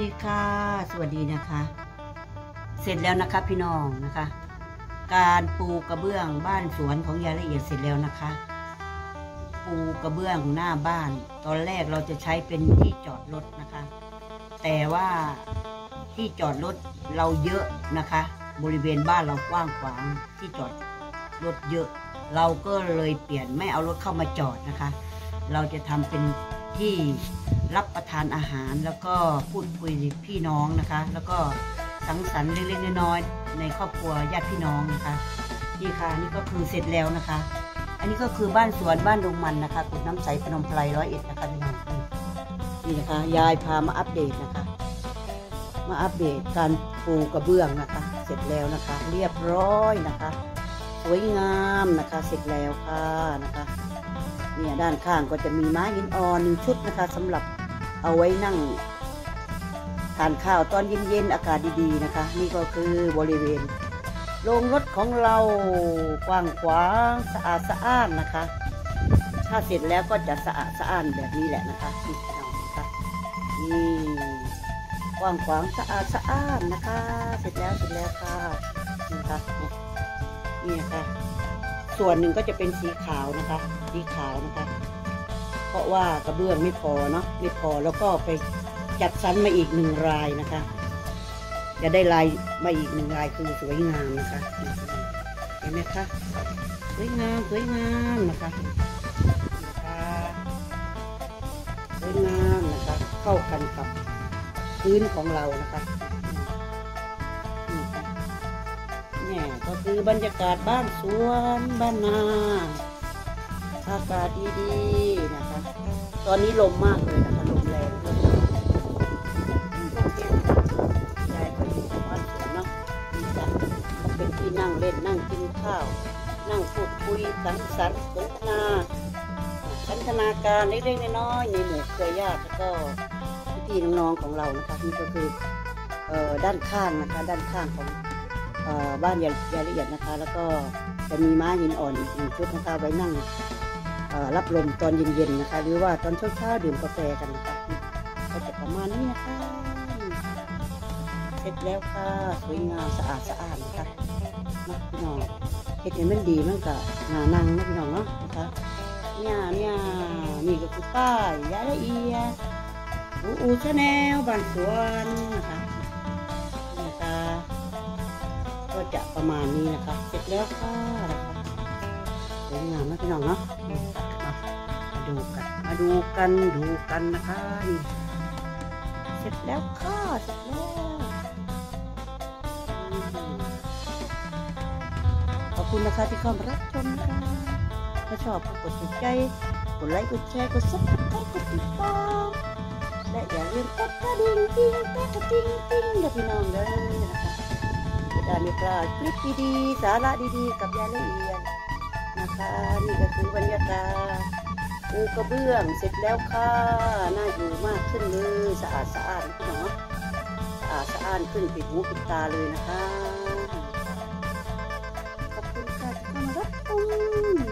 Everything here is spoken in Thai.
ดีค่ะ สวัสดีนะคะ เสร็จแล้วนะคะพี่น้องนะคะ การปูกระเบื้องบ้านสวนของยายละเอียดเสร็จแล้วนะคะ ปูกระเบื้องหน้าบ้าน ตอนแรกเราจะใช้เป็นที่จอดรถนะคะ แต่ว่าที่จอดรถเราเยอะนะคะ บริเวณบ้านเรากว้างขวางที่จอดรถเยอะ เราก็เลยเปลี่ยนไม่เอารถเข้ามาจอดนะคะ เราจะทำเป็น ที่รับประทานอาหารแล้วก็พูดคุยพี่น้องนะคะ แล้วก็สังสรรค์เล็กๆน้อยๆในครอบครัวญาติพี่น้องนะคะนี่ค่ะนี่ก็คือเสร็จแล้วนะคะ อันนี้ก็คือบ้านสวนบ้านดงมันนะคะกุดน้ำใสพนมไพรร้อยเอ็ดนะคะพี่น้องนี่นะคะยายพามาอัปเดตนะคะ มาอัปเดตการปูกระเบื้องนะคะ เสร็จแล้วนะคะ เรียบร้อยนะคะ สวยงามนะคะเสร็จแล้วค่ะนะคะ เนี่ยด้านข้างก็จะมีไม้หินอ่อนหนึ่งชุดนะคะสำหรับเอาไว้นั่งทานข้าวตอนเย็นๆอากาศดีๆนะคะ นี่ก็คือบริเวณโรงรถของเรากว้างขวางสะอาดสะอ้านนะคะ ถ้าเสร็จแล้วก็จะสะอาดสะอ้านแบบนี้แหละนะคะนี่นะคะนี่กว้างขวางสะอาดสะอ้านนะคะ เสร็จแล้วเสร็จแล้วค่ะนี่ค่ะนี่ค่ะ ส่วนหนึ่งก็จะเป็นสีขาวนะคะ สีขาวนะคะ เพราะว่ากระเบื้องไม่พอเนาะไม่พอแล้วก็ไปจัดสรรมาอีกหนึ่งรายนะคะ จะได้ลายมาอีกหนึ่งลายคือสวยงามนะคะเห็นไหมคะสวยงามสวยงามนะคะนะคะสวยงามนะคะ เข้ากันกับพื้นของเรานะคะ เนี่ยก็คือบรรยากาศบ้านสวนบ้านนาอากาศดีๆนะคะ ตอนนี้ลมมากเลยนะคะลมแรงยายก็อยู่บ้านสวนเนาะดีจังเป็นที่นั่งเล่นนั่งกินข้าว นั่งพูดคุยสังสรรค์สนทนาพันธนาการเล็กๆน้อยๆในหมู่เครือญาติแล้วก็พี่น้องๆของเรานะคะนี่ก็คือด้านข้างนะคะ ด้านข้างของ บ้านยายายละเอียดนะคะ แล้วก็จะมีม้าหินอ่อนอีกหนึ่งชุดนะคะไว้นั่งรับลมตอนเย็นๆนะคะ หรือว่าตอนเช้าๆดื่มกาแฟกันนะคะก็จะประมาณนี้นะคะเสร็จแล้วค่ะสวยงามสะอาดสะอาดนะคะนะพี่น้องเห็ดเห็นมันดีมันก็หนานังนะพี่น้องเนาะนะคะเนี่ยเนี่ยนี่ก็คือป้ายยาละเอียดอูอูชาแนลบ้านสวนน ก็จะประมาณนี้นะคะ เสร็จแล้วค่ะนะคะสวยงามนะพี่น้องเนาะมาดูกันมาดูกันดูกันนะคะนี่เสร็จแล้วค่ะเสร็จแล้วขอบคุณนะคะที่เข้ามารับชมนะคะถ้าชอบกดถูกใจกดไลค์กดแชร์กด subscribe กดติดตามและอย่าลืมกดกระดิ่งติ้งกดกระดิ่งติ้งกับพี่น้องเด้อนะคะ จะไม่พลาดคลิปดีๆสาระดีๆ กับยายละเอียดนะคะนี่ก็คือบรรยากาศปูกระเบื้องเสร็จแล้วค่ะน่าอยู่มากขึ้นเลยสะอาดสะอ้านเนาะสะอาดสะอาดขึ้นปิดหูปิดตาเลยนะคะขอบคุณค่ะที่เข้ามารับชม